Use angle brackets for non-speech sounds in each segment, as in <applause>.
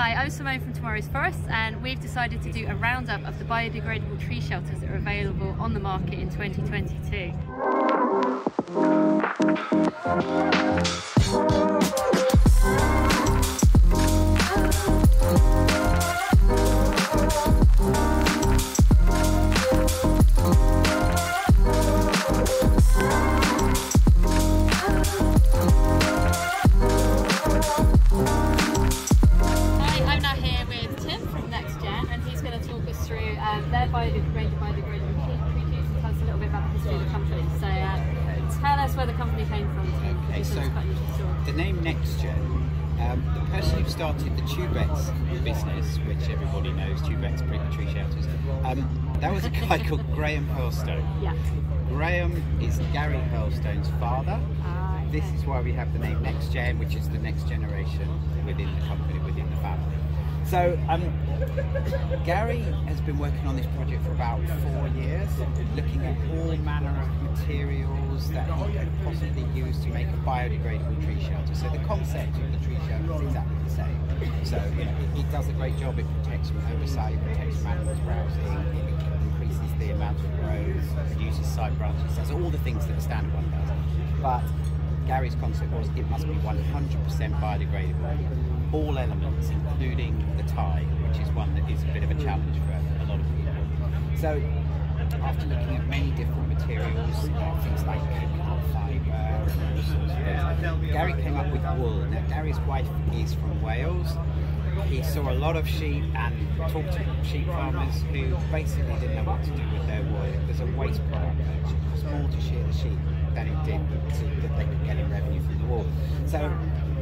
Hi, I'm Simone from Tomorrow's Forests and we've decided to do a roundup of the biodegradable tree shelters that are available on the market in 2022. Um, their biodegradable, biodegradable tree juice and tell us a little bit about the history of the company. So uh, tell us where the company came from. Okay, so the name NextGen, um, the person who started the Tubex business, which everybody knows, Tubex tree shelters, um, that was a guy <laughs> called Graham Hurlstone. Yeah. Graham is Gary Hurlstone's father. Ah, okay. This is why we have the name NextGen, which is the next generation within the company, within the family. So um, Gary has been working on this project for about four years, looking at all manner of materials that he could possibly use to make a biodegradable tree shelter. So the concept of the tree shelter is exactly the same. So you know, it, it does a great job. It protects from oversight, it protects from animals browsing, it increases the amount of growth, reduces side branches, does all the things that a standard one does. But Gary's concept was it must be 100% biodegradable all elements, including the tie, which is one that is a bit of a challenge for a lot of people. So, after looking at many different materials, uh, things like coconut fibre Gary came up with wool. Now, Gary's wife is from Wales. He saw a lot of sheep and talked to sheep farmers who basically didn't know what to do with their wool. It was a waste product. It cost more to shear the sheep than it did to, that they could get in revenue from the wool. So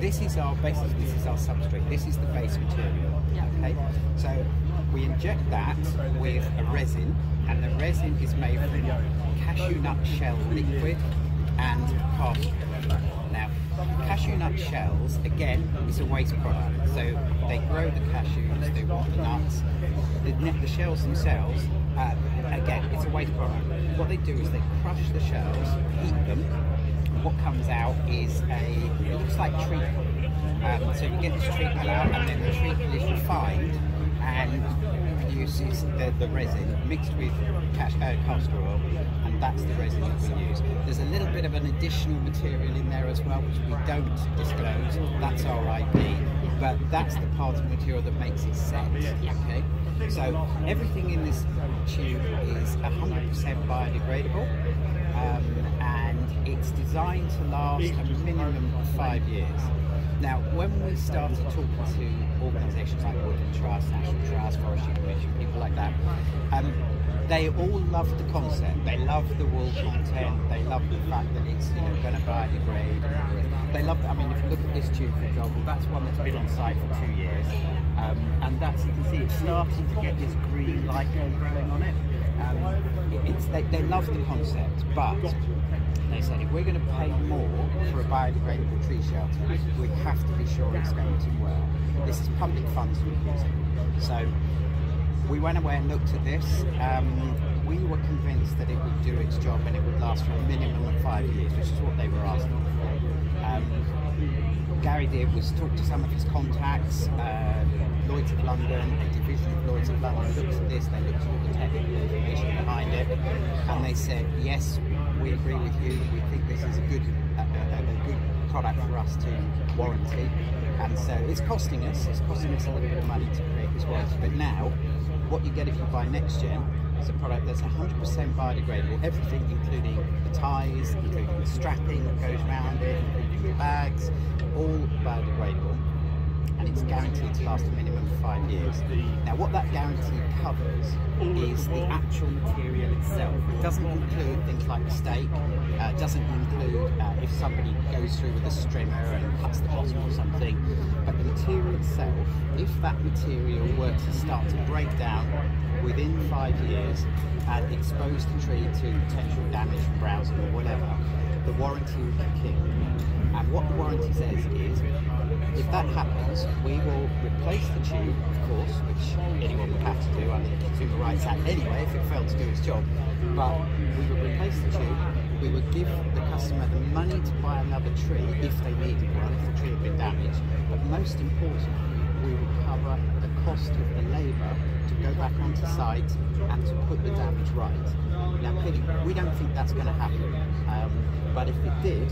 this is our basically this is our substrate. This is the base material. Okay, so we inject that with a resin, and the resin is made from cashew nut shell liquid and castor. Now, cashew nut shells again is a waste product. So they grow the cashews, they want the nuts. The, the shells themselves, uh, again, it's a waste product. What they do is they crush the shells, heat them, what comes out is a, it looks like treacle. Um, so you get this treacle out and then the treacle is refined and produces the, the resin mixed with uh, castor oil and that's the resin that we use. There's a little bit of an additional material in there as well which we don't disclose, that's our IP, but that's the part of the material that makes it set, okay? So everything in this tube is 100% biodegradable um, it's designed to last a minimum of five years. Now, when we started talking to organisations like Woodland Trust, National Trust, Forestry Commission, people like that, um, they all love the concept. They love the wool content. They love the fact that it's you know going to biodegrade. They love. I mean, if you look at this tube, for example, that's one that's been on site for two years, um, and that's you can see it's starting to get this green light growing on it. Um, they, they love the concept, but they said if we're going to pay more for a biodegradable tree shelter, we have to be sure it's going to work. This is public funds we're using, so we went away and looked at this. Um, we were convinced that it would do its job and it would last for a minimum of five years, which is what they were asking for. Um, Gary did was talk to some of his contacts, uh, Lloyd's of London, a division of Lloyd's of London looked at this, they looked at all the technical information behind it, and they said, yes, we agree with you, we think this is a good, a, a, a good product for us to warranty, and so it's costing us, it's costing us a little bit of money to create this warranty, but now, what you get if you buy NextGen is a product that's 100% biodegradable, everything including the ties, including the strapping that goes around it, including the bags, all biodegradable and it's guaranteed to last a minimum of five years. Now what that guarantee covers is the actual material itself. It doesn't include things like stake, uh, doesn't include uh, if somebody goes through with a strimmer and cuts the bottom or something, but the material itself, if that material were to start to break down within five years and expose the tree to potential damage from browsing or whatever, the warranty would kick in. And what the warranty says is if that happens, we will replace the tube, of course, which anyone would have to do under the Consumer Rights Act anyway if it failed to do its job. But we would replace the tube, we would give the customer the money to buy another tree if they needed one, if the tree had been damaged. But most importantly, we would cover the cost of the labour to go back onto site and to put the damage right. Now, clearly, we don't think that's going to happen, um, but if it did,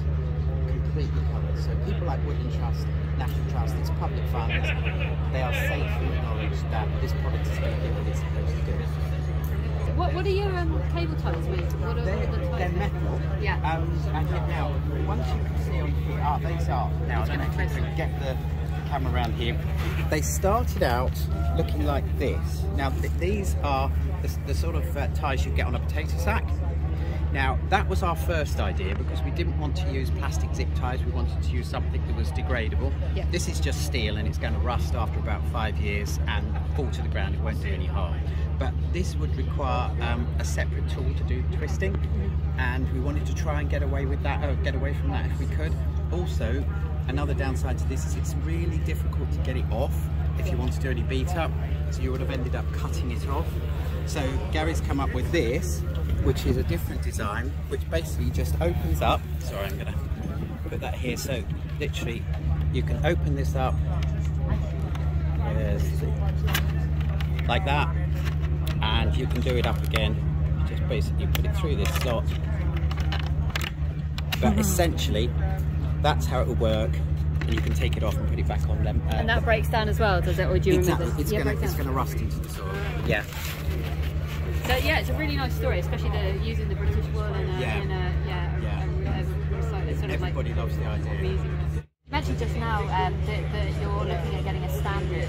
completely covered. So people like Woodland Trust, National Trust, it's public funds, they are safe in the knowledge that this product is going to do what it's supposed to do. What, what are your um, cable ties with? What are They're, the ties they're metal. Yeah. Um, and yet now, once you can see on here, ah, these are. Now, I'm going to get the camera around here. They started out looking like this. Now, th these are the, the sort of uh, ties you get on a potato sack. Now, that was our first idea because we didn't want to use plastic zip ties. We wanted to use something that was degradable. This is just steel and it's going to rust after about five years and fall to the ground. It won't do any harm. But this would require um, a separate tool to do twisting, and we wanted to try and get away with that, or get away from that if we could. Also, another downside to this is it's really difficult to get it off if you want to do any beat up. So you would have ended up cutting it off. So Gary's come up with this, which is a different design, which basically just opens up. Sorry, I'm gonna put that here. So literally, you can open this up. Yes, like that, and you can do it up again. You just basically put it through this slot. But essentially, that's how it will work. And you can take it off and put it back on. Lem- uh, And that breaks down as well, does it? Or do you exactly. remove it? It's yeah, gonna breaks it's down. gonna rust into the soil. Yeah. So yeah, it's a really nice story, especially the using the British wool in a, Yeah. in a yeah, a, Yeah. a, a, sort of like Everybody loves the idea. You mentioned just now um, that, that you're looking at getting a standard.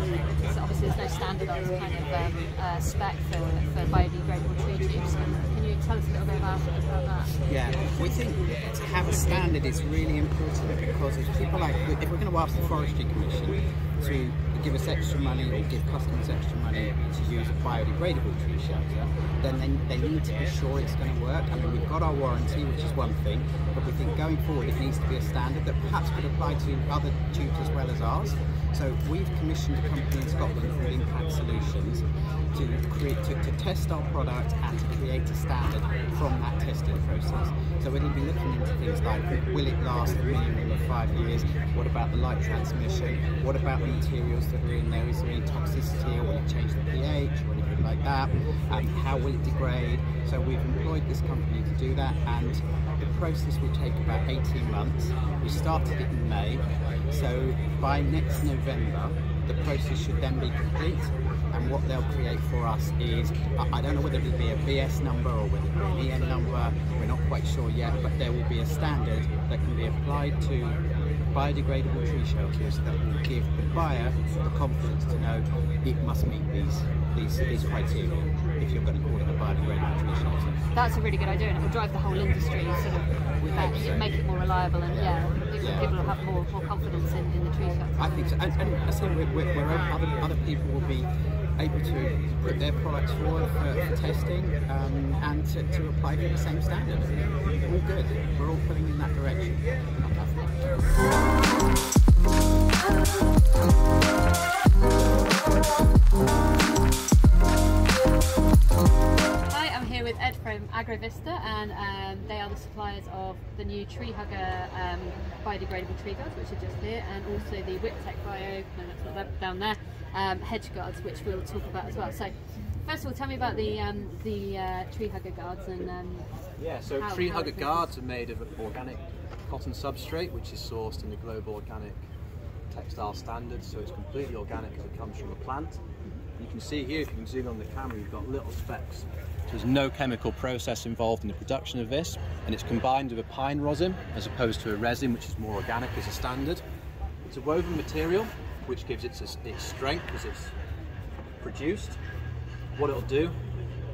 So obviously, there's no standardised kind of um, uh, spec for, for biodegradable tree tubes. Can you tell us a little bit about, about that? Yeah, we think to have a standard is really important because if people like, if we're going to ask the Forestry Commission to give us extra money or give customers extra money to use a biodegradable tree shelter, then they, they need to be sure it's going to work. I mean, we've got our warranty, which is one thing, but we think going forward it needs to be a standard that perhaps could apply to other tubes as well as ours. So we've commissioned a company in Scotland called Impact Solutions to create to, to test our product and to create a standard from that testing process. So we'll be looking into things like will it last a minimum of five years? What about the light transmission? What about the materials that are in there? Is there any toxicity or will it change the pH or anything like that? And how will it degrade? So we've employed this company to do that and the process will take about 18 months. We started it in May, so by next November, the process should then be complete. And what they'll create for us is, I don't know whether it'll be a BS number or whether it'll be an EN number, we're not quite sure yet, but there will be a standard that can be applied to biodegradable tree shelters that will give the buyer the confidence to know it must meet these these, these criteria if you're going to call it a biodegradable tree shelter. That's a really good idea, and it will drive the whole industry sort of uh, make it more reliable, and yeah, people, Yeah. people will have more, more confidence in, in the tree shelter. I think so. And, and I say we're, other, other people will be able to put their products forward for, for testing um, and to, to apply for the same standard. All good. We're all pulling in that direction. Hi, I'm here with Ed from Agrovista, and um, they are the suppliers of the new Tree Hugger um, biodegradable tree guards, which are just here, and also the Whiptech Bio, no, that's not that, down there, um, hedge guards, which we'll talk about as well. So, first of all, tell me about the um, the uh, Tree Hugger guards and um, Yeah, so How- tree how hugger guards are made of organic cotton substrate, which is sourced in the global organic textile standards. So it's completely organic as it comes from a plant. You can see here, if you can zoom on the camera, you've got little specks. So there's no chemical process involved in the production of this, and it's combined with a pine rosin as opposed to a resin, which is more organic as a standard. It's a woven material, which gives it its, strength as it's produced. What it'll do,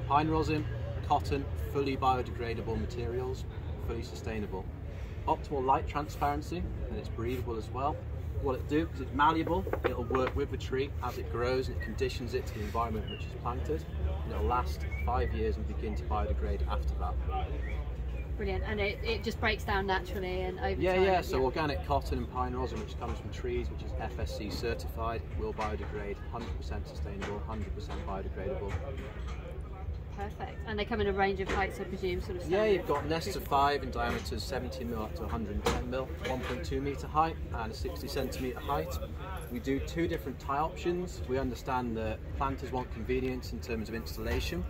pine rosin, cotton, fully biodegradable materials, fully sustainable. Optimal light transparency, and it's breathable as well. What it do because it's malleable, it'll work with the tree as it grows and it conditions it to the environment which is planted. And it'll last five years and begin to biodegrade after that. brilliant, and it, it just breaks down naturally and over Yeah, time. yeah, so organic cotton and pine rosin, which comes from trees, which is FSC certified, will biodegrade, 100% sustainable, 100% biodegradable. Perfect. And they come in a range of heights, I presume, sort of. Yeah, you've got nests of five in diameters 70 mil up to 110 mil, 1.2 meter height and a 60 centimeter height. we do two different tie options. We understand that planters want convenience in terms of installation.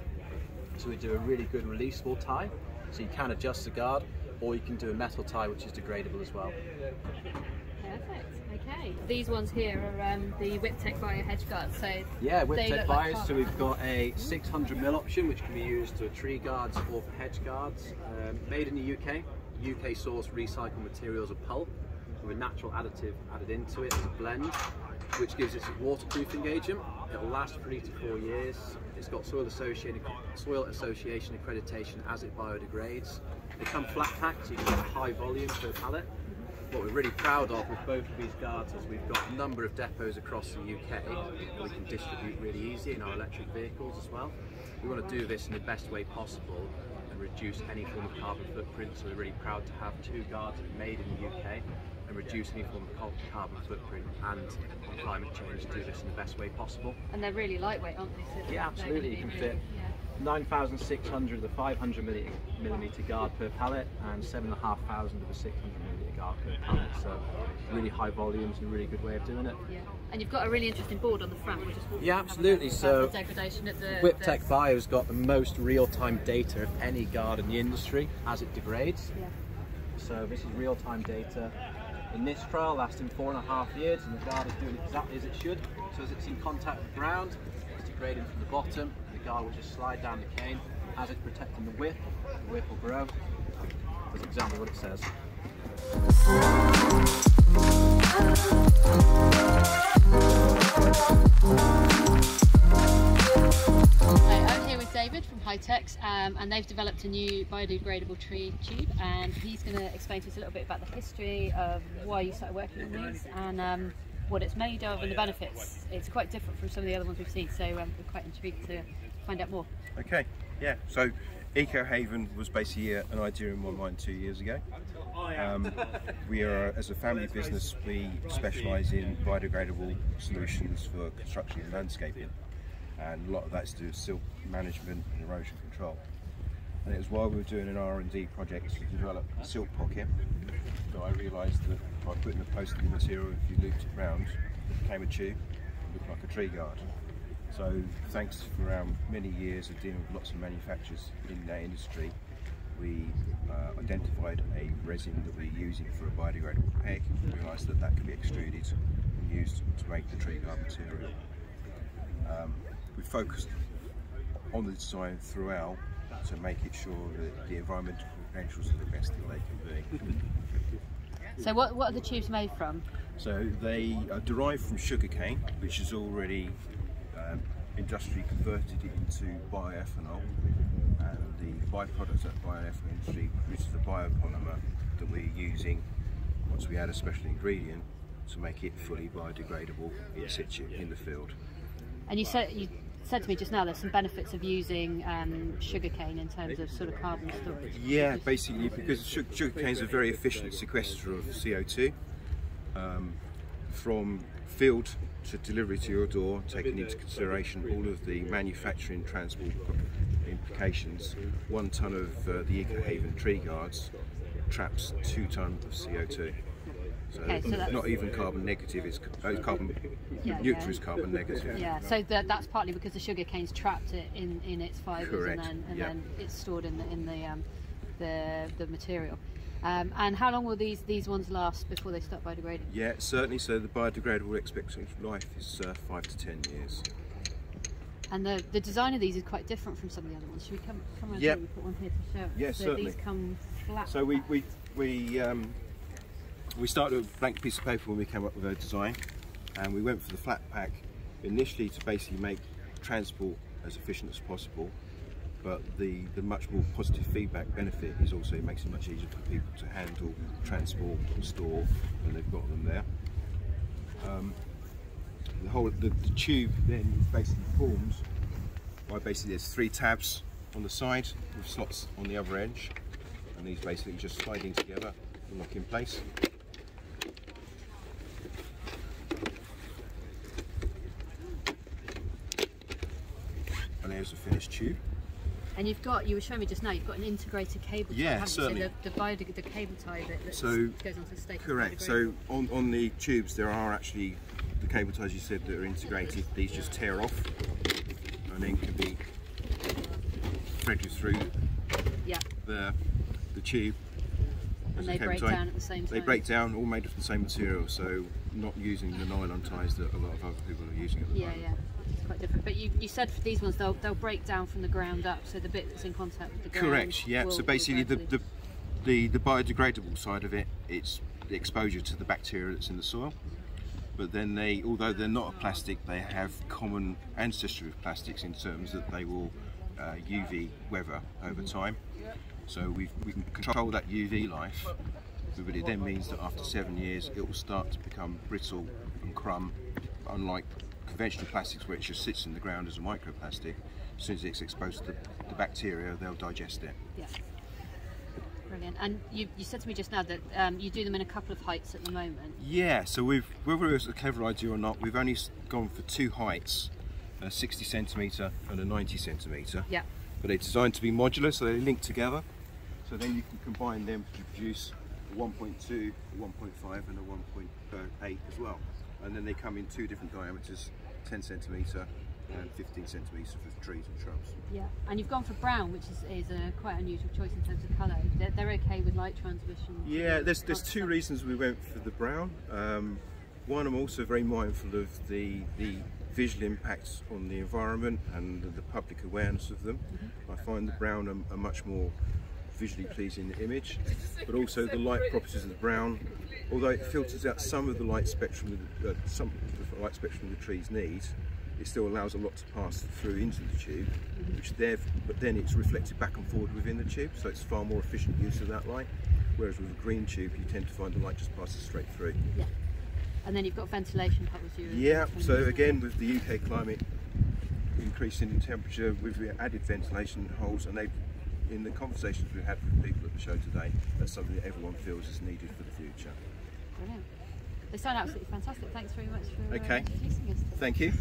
So we do a really good releasable tie. So you can adjust the guard or you can do a metal tie which is degradable as well. Perfect. Okay. These ones here are um, the Whiptech Bio hedge guards. So Yeah, Whiptech look like so we've got a 600 mil option which can be used to tree guards or for hedge guards. Um, made in the UK, UK source recycled materials of pulp with a natural additive added into it as a blend, which gives it a waterproofing agent. It'll last three to four years. It's got soil association, soil association accreditation as it biodegrades. They come flat packed, so you can get a high volume per pallet. What we're really proud of with both of these guards is we've got a number of depots across the UK that we can distribute really easy in our electric vehicles as well. We want to do this in the best way possible and reduce any form of carbon footprint. So we're really proud to have two guards made in the UK and reduce any form of carbon footprint and on climate change do this in the best way possible. and they're really lightweight, aren't they? So Yeah, absolutely, you can really- fit yeah. 9,600 of the 500 millimeter guard per pallet and 7,500 of the 600 millimeter guard per. So really high volumes and a really good way of doing it. Yeah, and you've got a really interesting board on the front. We'll just Yeah, and have a absolutely. look. So, the degradation at the Whiptech Bio's got the most real-time data of any guard in the industry as it degrades. Yeah. So this is real-time data. In this trial, lasting four and a half years, and the guard is doing exactly as it should. So as it's in contact with the ground, it's degrading from the bottom. The guard will just slide down the cane. As it's protecting the whip, the whip will grow. That's exactly what it says. So I'm here with David from um, and they've developed a new biodegradable tree tube, and he's going to explain to us a little bit about the history of why you started working on these and um, what it's made of and the benefits. It's quite different from some of the other ones we've seen, so um, we're quite intrigued to find out more. Okay, yeah. So Eco Haven was basically an idea in my mind two years ago. Um, we are, as a family business, we specialise in biodegradable solutions for construction and landscaping, and a lot of that's to do with silt management and erosion control. And it was while we were doing an R&D project to develop a silt pocket that I realised that by putting a post in the material, if you looped it round, it became a tube, it looked like a tree guard. So thanks for our many years of dealing with lots of manufacturers in that industry, we uh, identified a resin that we're using for a biodegradable peg. We realised that that could be extruded and used to make the tree guard material. Um, we focused on the design throughout to make it sure that the environmental credentials are the best that they can be. So what, what are the tubes made from? So they are derived from sugarcane, which is already um, converted it into bioethanol, and the byproduct of that bioethanol industry produces the biopolymer that we're using once we add a special ingredient to make it fully biodegradable in situ in the field. And you said you said to me just now there's some benefits of using um, sugarcane in terms of sort of carbon storage. Yeah, basically because sugar, sugarcane is a very efficient sequester of CO2 um, from field to delivery to your door, taking into consideration all of the manufacturing transport implications. One ton of uh, the EcoHaven tree guards traps two tonnes of CO2. So, Okay, so that's- not even carbon negative is uh, carbon Yeah, neutral yeah. is carbon negative. Yeah, so that, that's partly because the sugar cane's trapped it in, in its fibres and then and yeah. then it's stored in the in the um, the, the material. Um, and how long will these these ones last before they stop biodegrading? Yeah, certainly. So the biodegradable expectancy of life is uh, five to ten years. And the, the design of these is quite different from some of the other ones. Should we come come around Yep. here? We put one here to show. Yes, so certainly. these come flat. So we we we um, we started with a blank piece of paper when we came up with our design, and we went for the flat pack initially to basically make transport as efficient as possible. But the, the much more positive feedback benefit is also it makes it much easier for people to handle, transport, and store when they've got them there. Um, the whole the, the tube then basically forms by basically there's three tabs on the side with slots on the other edge and these basically just sliding together and lock in place. And there's the finished tube. And you've got you were showing me just now. You've got an integrated cable. tie, Yeah, certainly. So the, the, biodeg- the cable tie bit that So, goes onto the stake. Correct. So on, on the tubes there are actually the cable ties you said that are integrated, these just tear off and then can be threaded through Yeah. the, the tube. And they break tie. down at the same time. They break down, all made of the same material, so not using the nylon ties that a lot of other people are using at the Yeah, moment. yeah. It's quite different. But you, you said for these ones they'll they'll break down from the ground up, so the bit that's in contact with the ground. Correct. Yeah. will- so basically, the, the the the biodegradable side of it, it's the exposure to the bacteria that's in the soil. But then they, although they're not a plastic, they have common ancestry with plastics in terms that they will uh, UV weather over time. So we we can control that UV life, but it then means that after seven years, it will start to become brittle and crumb, unlike conventional plastics where it just sits in the ground as a microplastic. As soon as it's exposed to the, bacteria, they'll digest it. Yeah. Brilliant. And you, you said to me just now that um, you do them in a couple of heights at the moment. Yeah, so we've whether it was a clever idea or not, we've only gone for two heights, a 60 centimetre and a 90 centimetre. Yeah. But they're designed to be modular, so they link together. So then you can combine them to produce a 1.2, a 1.5 and a 1.8 as well. And then they come in two different diameters, 10 centimetre and 15 centimetres for trees and shrubs. Yeah. And you've gone for brown, which is, is a quite unusual choice in terms of colour. They're, they're okay with light transmission. Yeah, there's there's two stuff. reasons we went for the brown. Um, one, I'm also very mindful of the the visual impacts on the environment and the, public awareness of them. I find the brown a, a much more visually pleasing image, but also the light properties of the brown. Although it filters out some of the light spectrum, that, uh, some of the light spectrum the trees need, it still allows a lot to pass through into the tube, which there, but then it's reflected back and forward within the tube, so it's far more efficient use of that light. Whereas with a green tube, you tend to find the light just passes straight through. Yeah. And then you've got ventilation covers. Yeah, so again, with the UK climate increasing in temperature, with the added ventilation holes, and they, in the conversations we've had with people at the show today, that's something that everyone feels is needed for the future. Brilliant. They sound absolutely fantastic. Thanks very much for uh, Okay. introducing us. Thank you.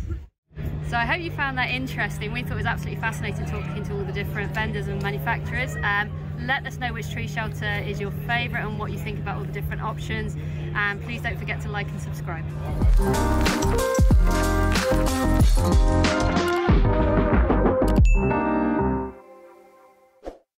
So I hope you found that interesting. We thought it was absolutely fascinating talking to all the different vendors and manufacturers. Um, let us know which tree shelter is your favourite and what you think about all the different options. And please don't forget to like and subscribe.